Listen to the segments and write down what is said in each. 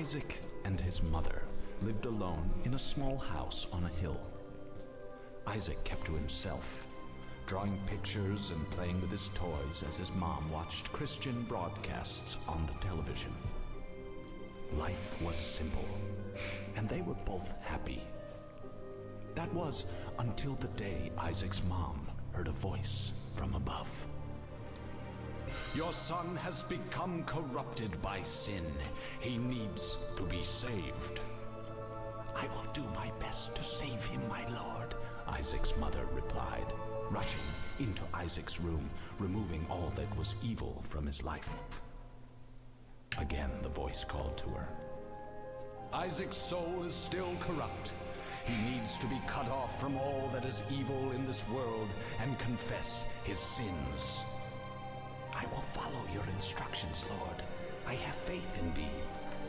Isaac and his mother lived alone in a small house on a hill. Isaac kept to himself, drawing pictures and playing with his toys as his mom watched Christian broadcasts on the television. Life was simple, and they were both happy. That was until the day Isaac's mom heard a voice from above. Your son has become corrupted by sin. He needs to be saved. I will do my best to save him, my lord, Isaac's mother replied, rushing into Isaac's room, removing all that was evil from his life. Again the voice called to her. Isaac's soul is still corrupt. He needs to be cut off from all that is evil in this world and confess his sins. I will follow your instructions, Lord. I have faith in thee,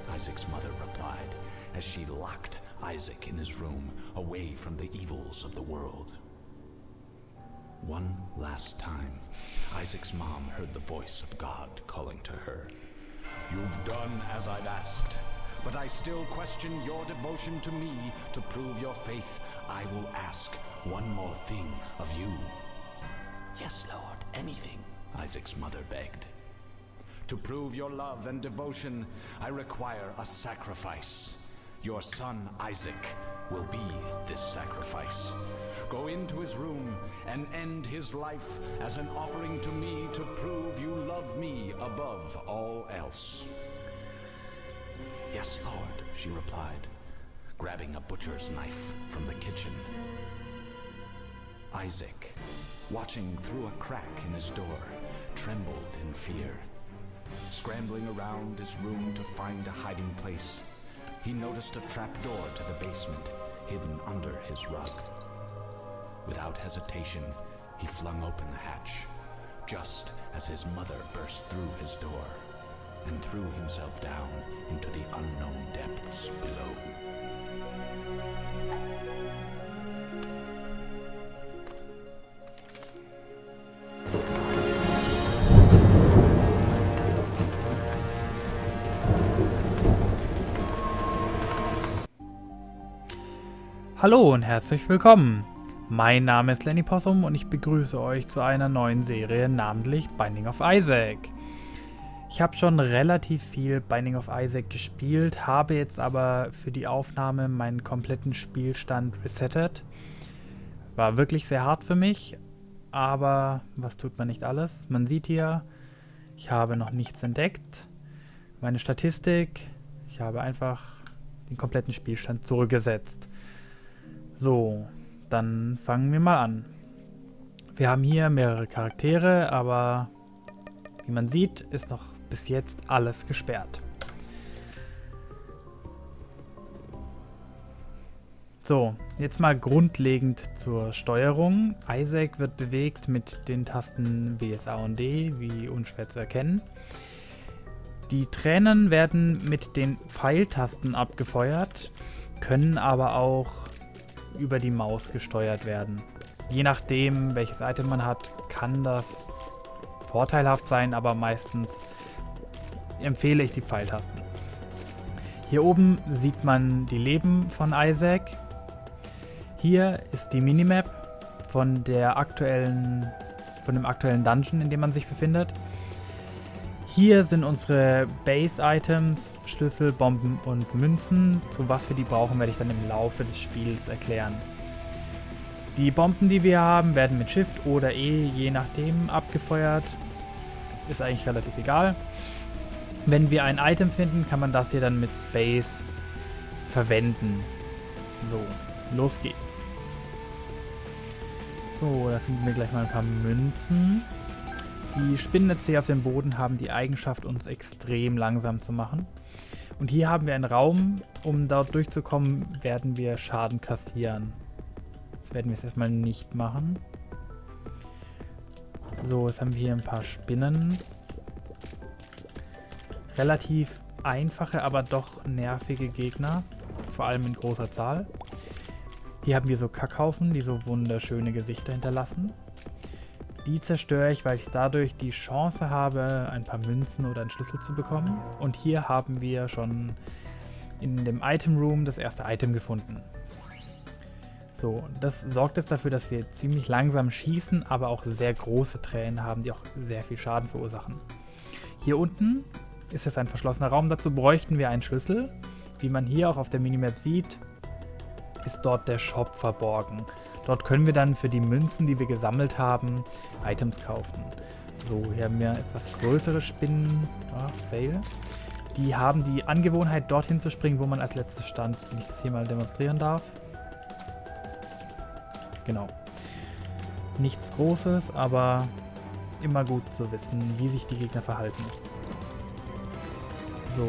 Isaac's mother replied as she locked Isaac in his room away from the evils of the world. One last time, Isaac's mom heard the voice of God calling to her. You've done as I've asked, but I still question your devotion to me to prove your faith. I will ask one more thing of you. Yes, Lord, anything, Isaac's mother begged. To prove your love and devotion, I require a sacrifice. Your son Isaac will be this sacrifice. Go into his room and end his life as an offering to me to prove you love me above all else. Yes, Lord, she replied, grabbing a butcher's knife from the kitchen. Isaac, watching through a crack in his door, trembled in fear. Scrambling around his room to find a hiding place, he noticed a trap door to the basement hidden under his rug. Without hesitation, he flung open the hatch, just as his mother burst through his door and threw himself down into the unknown depths below. Hallo und herzlich willkommen. Mein Name ist Lenny Possum und ich begrüße euch zu einer neuen Serie, namentlich Binding of Isaac. Ich habe schon relativ viel Binding of Isaac gespielt, habe jetzt aber für die Aufnahme meinen kompletten Spielstand resettet. War wirklich sehr hart für mich, aber was tut man nicht alles? Man sieht hier, ich habe noch nichts entdeckt. Meine Statistik, ich habe einfach den kompletten Spielstand zurückgesetzt. So, dann fangen wir mal an. Wir haben hier mehrere Charaktere, aber wie man sieht, ist noch bis jetzt alles gesperrt. So, jetzt mal grundlegend zur Steuerung. Isaac wird bewegt mit den Tasten WSA und D, wie unschwer zu erkennen. Die Tränen werden mit den Pfeiltasten abgefeuert, können aber auch über die Maus gesteuert werden. Je nachdem, welches Item man hat, kann das vorteilhaft sein, aber meistens empfehle ich die Pfeiltasten. Hier oben sieht man die Leben von Isaac. Hier ist die Minimap von der aktuellen, von dem aktuellen Dungeon, in dem man sich befindet. Hier sind unsere Base-Items, Schlüssel, Bomben und Münzen. Zu was wir die brauchen, werde ich dann im Laufe des Spiels erklären. Die Bomben, die wir haben, werden mit Shift oder E, je nachdem, abgefeuert. Ist eigentlich relativ egal. Wenn wir ein Item finden, kann man das hier dann mit Space verwenden. So, los geht's. So, da finden wir gleich mal ein paar Münzen. Die Spinnennetze hier auf dem Boden haben die Eigenschaft, uns extrem langsam zu machen. Und hier haben wir einen Raum. Um dort durchzukommen, werden wir Schaden kassieren. Das werden wir jetzt erstmal nicht machen. So, jetzt haben wir hier ein paar Spinnen. Relativ einfache, aber doch nervige Gegner. Vor allem in großer Zahl. Hier haben wir so Kackhaufen, die so wunderschöne Gesichter hinterlassen. Die zerstöre ich, weil ich dadurch die Chance habe, ein paar Münzen oder einen Schlüssel zu bekommen. Und hier haben wir schon in dem Item Room das erste Item gefunden. So, das sorgt jetzt dafür, dass wir ziemlich langsam schießen, aber auch sehr große Tränen haben, die auch sehr viel Schaden verursachen. Hier unten ist es ein verschlossener Raum, dazu bräuchten wir einen Schlüssel. Wie man hier auch auf der Minimap sieht, ist dort der Shop verborgen. Dort können wir dann für die Münzen, die wir gesammelt haben, Items kaufen. So, hier haben wir etwas größere Spinnen. Ah, fail. Die haben die Angewohnheit, dorthin zu springen, wo man als letztes stand, wenn ich das hier mal demonstrieren darf. Genau. Nichts Großes, aber immer gut zu wissen, wie sich die Gegner verhalten. So.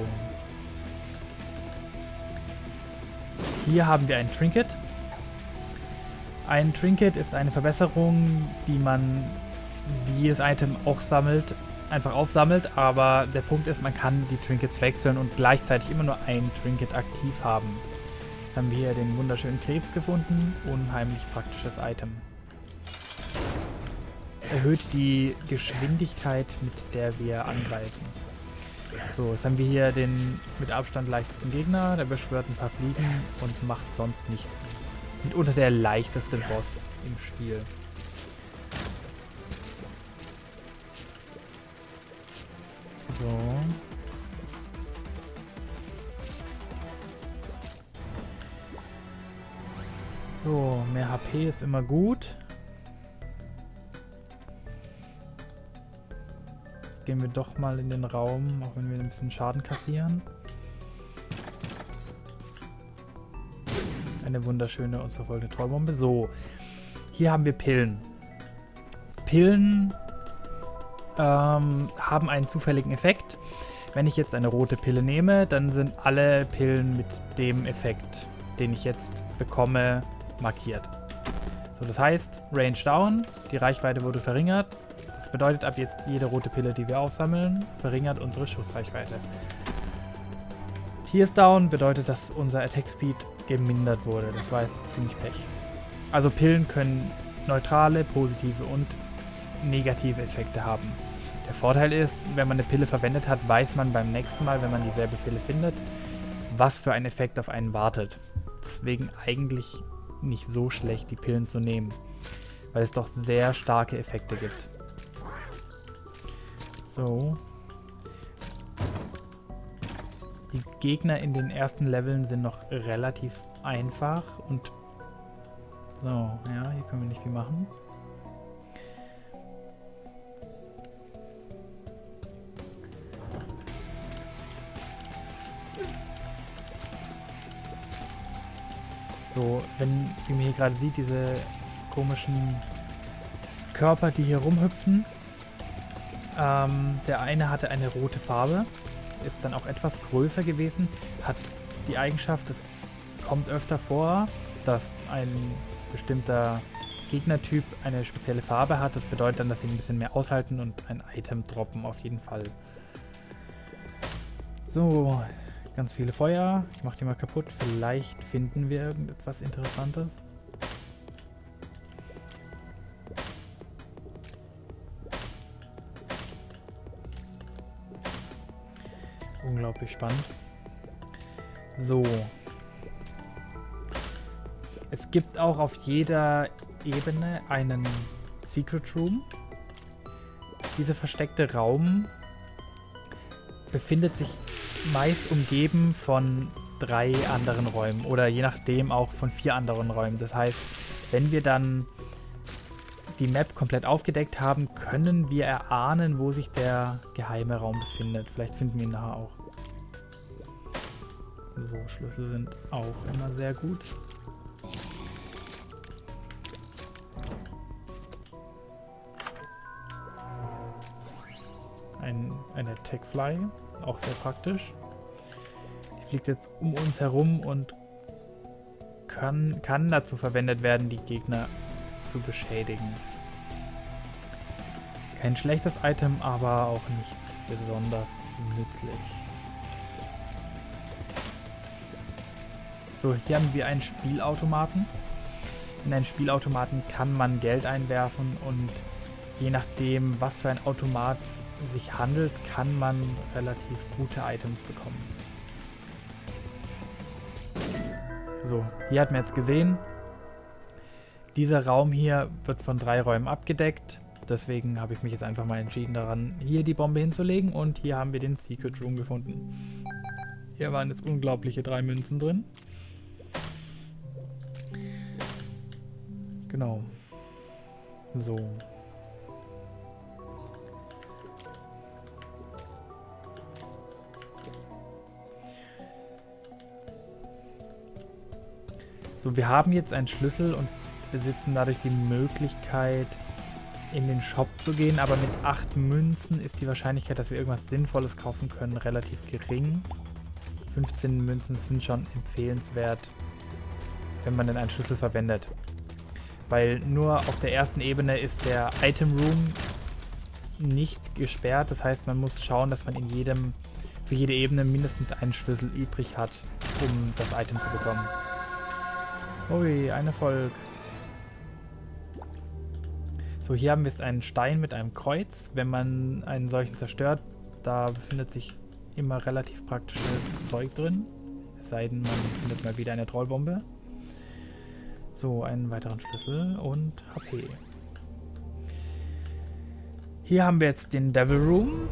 Hier haben wir ein Trinket. Ein Trinket ist eine Verbesserung, die man wie jedes Item auch sammelt, einfach aufsammelt, aber der Punkt ist, man kann die Trinkets wechseln und gleichzeitig immer nur ein Trinket aktiv haben. Jetzt haben wir hier den wunderschönen Krebs gefunden, unheimlich praktisches Item. Erhöht die Geschwindigkeit, mit der wir angreifen. So, jetzt haben wir hier den mit Abstand leichtesten Gegner, der beschwört ein paar Fliegen und macht sonst nichts. Mitunter der leichteste Boss im Spiel. So. So, mehr HP ist immer gut. Jetzt gehen wir doch mal in den Raum, auch wenn wir ein bisschen Schaden kassieren. Eine wunderschöne und verfolgte Trollbombe. So, hier haben wir Pillen. Pillen ähm, haben einen zufälligen Effekt. Wenn ich jetzt eine rote Pille nehme, dann sind alle Pillen mit dem Effekt, den ich jetzt bekomme, markiert. So, das heißt, Range down, die Reichweite wurde verringert. Das bedeutet ab jetzt, jede rote Pille, die wir aufsammeln, verringert unsere Schussreichweite. Tears down bedeutet, dass unser Attack Speed gemindert wurde. Das war jetzt ziemlich Pech. Also Pillen können neutrale, positive und negative Effekte haben. Der Vorteil ist, wenn man eine Pille verwendet hat, weiß man beim nächsten Mal, wenn man dieselbe Pille findet, was für ein Effekt auf einen wartet. Deswegen eigentlich nicht so schlecht, die Pillen zu nehmen, weil es doch sehr starke Effekte gibt. So. Die Gegner in den ersten Leveln sind noch relativ einfach und so, ja, hier können wir nicht viel machen. So, wenn, wie man hier gerade sieht, diese komischen Körper, die hier rumhüpfen. Ähm, der eine hatte eine rote Farbe, ist dann auch etwas größer gewesen, hat die Eigenschaft, es kommt öfter vor, dass ein bestimmter Gegnertyp eine spezielle Farbe hat. Das bedeutet dann, dass sie ein bisschen mehr aushalten und ein Item droppen auf jeden Fall. So, Ganz viele Feuer. Ich mache die mal kaputt. Vielleicht finden wir irgendetwas Interessantes. Unglaublich spannend. So. Es gibt auch auf jeder Ebene einen Secret Room. Dieser versteckte Raum befindet sich meist umgeben von drei anderen Räumen oder je nachdem auch von vier anderen Räumen. Das heißt, wenn wir dann die Map komplett aufgedeckt haben, können wir erahnen, wo sich der geheime Raum befindet. Vielleicht finden wir ihn nachher auch. So, Schlüssel sind auch immer sehr gut. Ein, eine Techfly auch sehr praktisch. Die fliegt jetzt um uns herum und kann, kann dazu verwendet werden, die Gegner zu beschädigen. Kein schlechtes Item, aber auch nicht besonders nützlich. So, hier haben wir einen Spielautomaten. In einen Spielautomaten kann man Geld einwerfen und je nachdem, was für ein Automat sich handelt, kann man relativ gute Items bekommen. So, hier hat man jetzt gesehen, dieser Raum hier wird von drei Räumen abgedeckt. Deswegen habe ich mich jetzt einfach mal entschieden daran, hier die Bombe hinzulegen. Und hier haben wir den Secret Room gefunden. Hier waren jetzt unglaubliche drei Münzen drin. Genau. So. So, wir haben jetzt einen Schlüssel und besitzen dadurch die Möglichkeit, in den Shop zu gehen. Aber mit 8 Münzen ist die Wahrscheinlichkeit, dass wir irgendwas Sinnvolles kaufen können, relativ gering. 15 Münzen sind schon empfehlenswert, wenn man denn einen Schlüssel verwendet. Weil nur auf der ersten Ebene ist der Item Room nicht gesperrt. Das heißt, man muss schauen, dass man in jedem, für jede Ebene mindestens einen Schlüssel übrig hat, um das Item zu bekommen. Ui, ein Erfolg. So, hier haben wir jetzt einen Stein mit einem Kreuz. Wenn man einen solchen zerstört, da befindet sich immer relativ praktisches Zeug drin. Es sei denn, man findet mal wieder eine Trollbombe. So, einen weiteren Schlüssel und HP. Hier haben wir jetzt den Devil Room.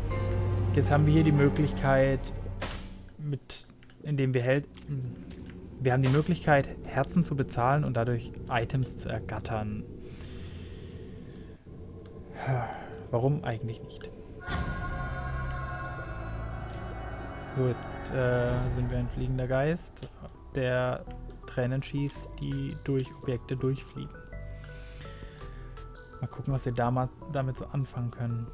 Jetzt haben wir hier die Möglichkeit, mit, indem wir Held, wir haben die Möglichkeit, Herzen zu bezahlen und dadurch Items zu ergattern. Warum eigentlich nicht? So, jetzt äh, sind wir ein fliegender Geist, der Tränen schießt, die durch Objekte durchfliegen. Mal gucken, was wir damit so anfangen können.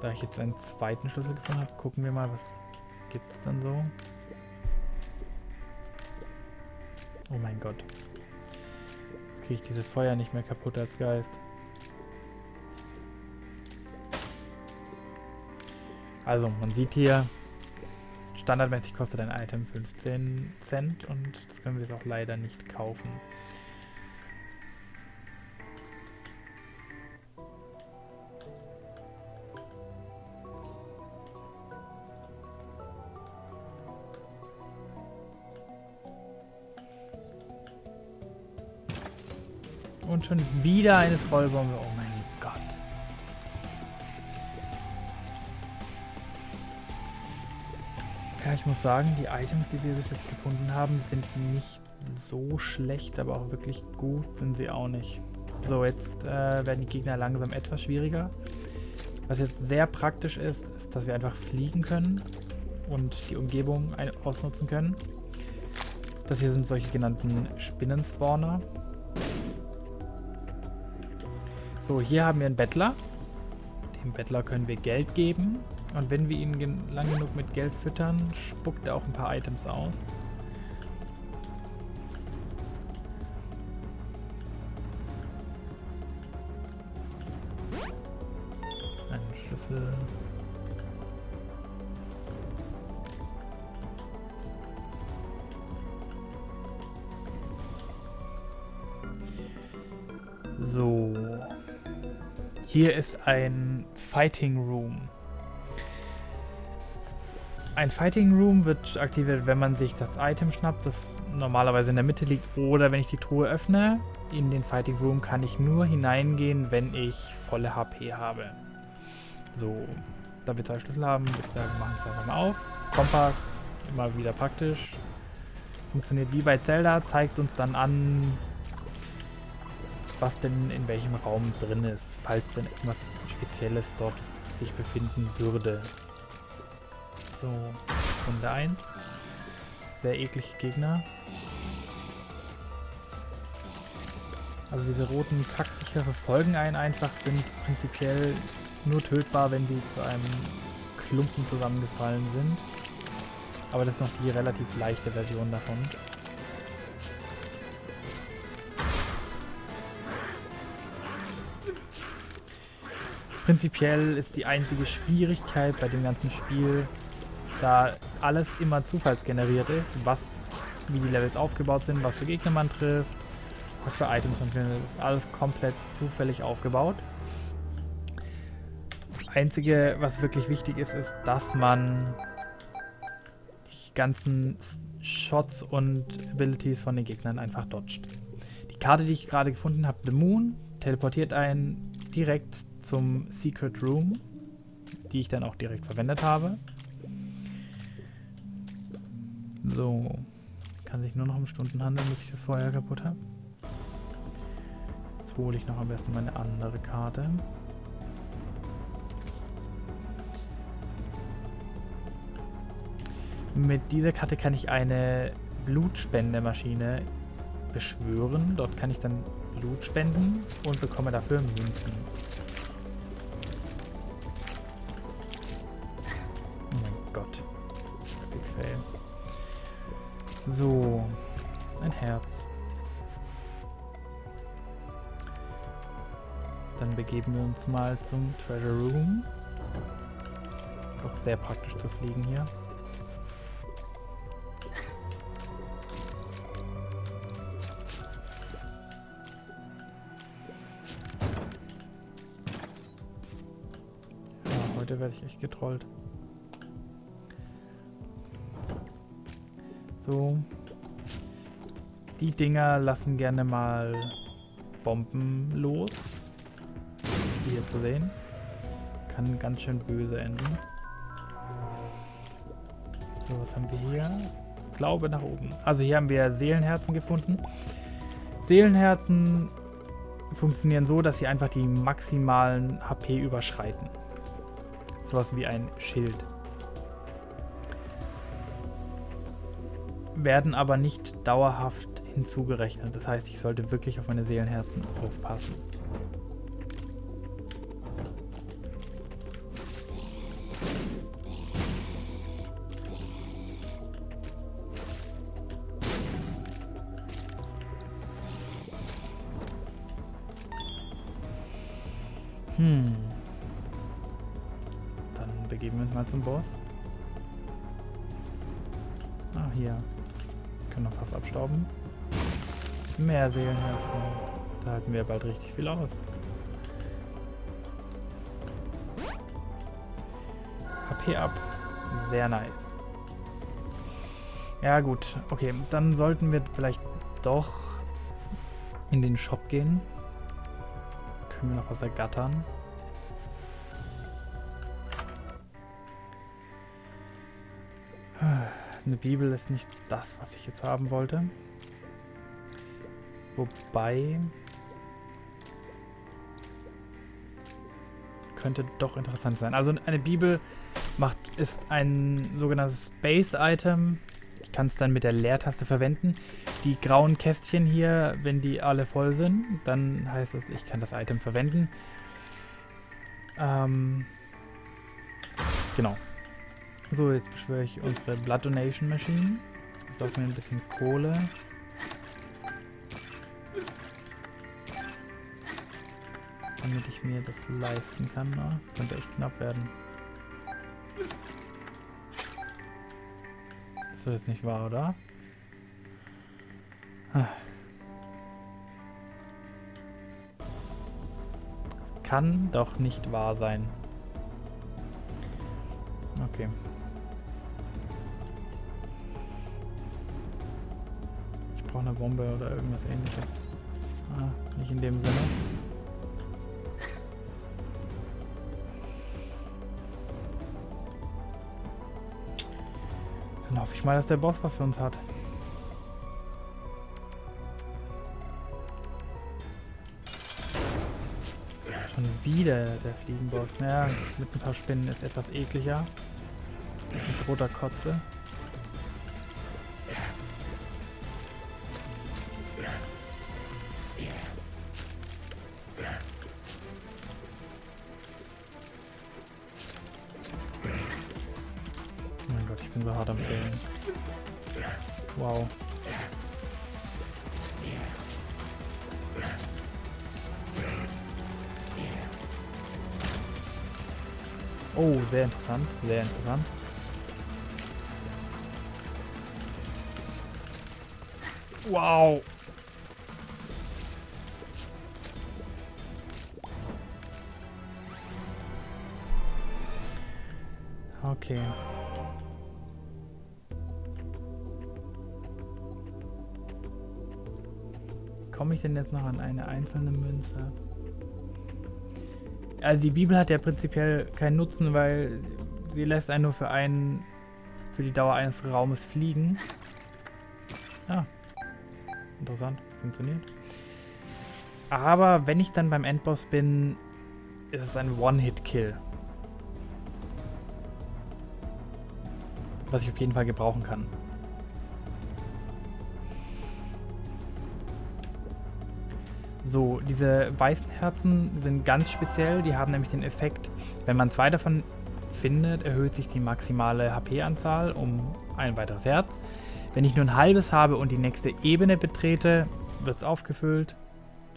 Da ich jetzt einen zweiten Schlüssel gefunden habe, gucken wir mal, was gibt es dann so. Oh mein Gott. Jetzt kriege ich diese Feuer nicht mehr kaputt als Geist. Also, man sieht hier, standardmäßig kostet ein Item 15 Cent und das können wir jetzt auch leider nicht kaufen. Und schon wieder eine Trollbombe. Oh muss sagen, die Items, die wir bis jetzt gefunden haben, sind nicht so schlecht, aber auch wirklich gut sind sie auch nicht. So, jetzt äh, werden die Gegner langsam etwas schwieriger. Was jetzt sehr praktisch ist, ist, dass wir einfach fliegen können und die Umgebung ausnutzen können. Das hier sind solche genannten Spinnenspawner. So, hier haben wir einen Bettler. Dem Bettler können wir Geld geben. Und wenn wir ihn lang genug mit Geld füttern, spuckt er auch ein paar Items aus. Ein Schlüssel. So. Hier ist ein Fighting Room. Ein Fighting Room wird aktiviert, wenn man sich das Item schnappt, das normalerweise in der Mitte liegt, oder wenn ich die Truhe öffne. In den Fighting Room kann ich nur hineingehen, wenn ich volle HP habe. So, da wir zwei Schlüssel haben, würde ich sagen, machen wir es einfach mal auf. Kompass, immer wieder praktisch. Funktioniert wie bei Zelda, zeigt uns dann an, was denn in welchem Raum drin ist, falls denn etwas Spezielles dort sich befinden würde. So, Runde 1. Sehr eklige Gegner. Also diese roten Kackviecher verfolgen einen einfach, sind prinzipiell nur tötbar, wenn sie zu einem Klumpen zusammengefallen sind. Aber das ist noch die relativ leichte Version davon. Prinzipiell ist die einzige Schwierigkeit bei dem ganzen Spiel, da alles immer zufallsgeneriert ist, was, wie die Levels aufgebaut sind, was für Gegner man trifft, was für Items man findet, ist alles komplett zufällig aufgebaut. Das Einzige, was wirklich wichtig ist, ist, dass man die ganzen Shots und Abilities von den Gegnern einfach dodgt. Die Karte, die ich gerade gefunden habe, The Moon, teleportiert einen direkt zum Secret Room, die ich dann auch direkt verwendet habe. So. Kann sich nur noch um Stunden handeln, bis ich das vorher kaputt habe. Jetzt hole ich noch am besten meine andere Karte. Mit dieser Karte kann ich eine Blutspendemaschine beschwören. Dort kann ich dann Blut spenden und bekomme dafür Münzen. Oh mein Gott. Big Fail. So. Ein Herz. Dann begeben wir uns mal zum Treasure Room. Auch sehr praktisch zu fliegen hier. heute werde ich echt getrollt. So. Die Dinger lassen gerne mal Bomben los. Wie hier zu sehen. Kann ganz schön böse enden. So, was haben wir hier? Glaube nach oben. Also hier haben wir Seelenherzen gefunden. Seelenherzen funktionieren so, dass sie einfach die maximalen HP überschreiten sowas wie ein Schild. Werden aber nicht dauerhaft hinzugerechnet. Das heißt, ich sollte wirklich auf meine Seelenherzen aufpassen. Hmm begeben wir uns mal zum Boss. Hier. Können noch was abstauben. Mehr Seelenherzen. Da halten wir bald richtig viel aus. HP ab. Sehr nice. Ja gut, okay. Dann sollten wir vielleicht doch in den Shop gehen. Können wir noch was ergattern. Eine Bibel ist nicht das, was ich jetzt haben wollte. Wobei... Könnte doch interessant sein. Also eine Bibel macht, ist ein sogenanntes Base-Item. Ich kann es dann mit der Leertaste verwenden. Die grauen Kästchen hier, wenn die alle voll sind, dann heißt es, ich kann das Item verwenden. Ähm, genau. So, jetzt beschwöre ich unsere Blood Donation Machine. Besorge mir ein bisschen Kohle. Damit ich mir das leisten kann. Ne? Könnte echt knapp werden. Das ist jetzt nicht wahr, oder? Kann doch nicht wahr sein. Okay. Brauche eine Bombe oder irgendwas ähnliches. Ah, nicht in dem Sinne. Dann hoffe ich mal, dass der Boss was für uns hat. Schon wieder der Fliegenboss. Naja, mit ein paar Spinnen ist etwas ekliger. Mit roter Kotze. Sehr interessant, sehr interessant. Wow. Okay. Komme ich denn jetzt noch an eine einzelne Münze? Also die Bibel hat ja prinzipiell keinen Nutzen, weil sie lässt einen nur für einen, für die Dauer eines Raumes fliegen. Ah, interessant, funktioniert. Aber wenn ich dann beim Endboss bin, ist es ein One-Hit-Kill. Was ich auf jeden Fall gebrauchen kann. So, diese weißen Herzen sind ganz speziell. Die haben nämlich den Effekt, wenn man zwei davon findet, erhöht sich die maximale HP-Anzahl um ein weiteres Herz. Wenn ich nur ein halbes habe und die nächste Ebene betrete, wird es aufgefüllt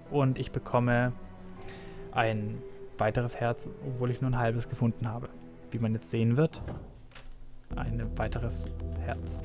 und ich bekomme ein weiteres Herz, obwohl ich nur ein halbes gefunden habe. Wie man jetzt sehen wird, ein weiteres Herz.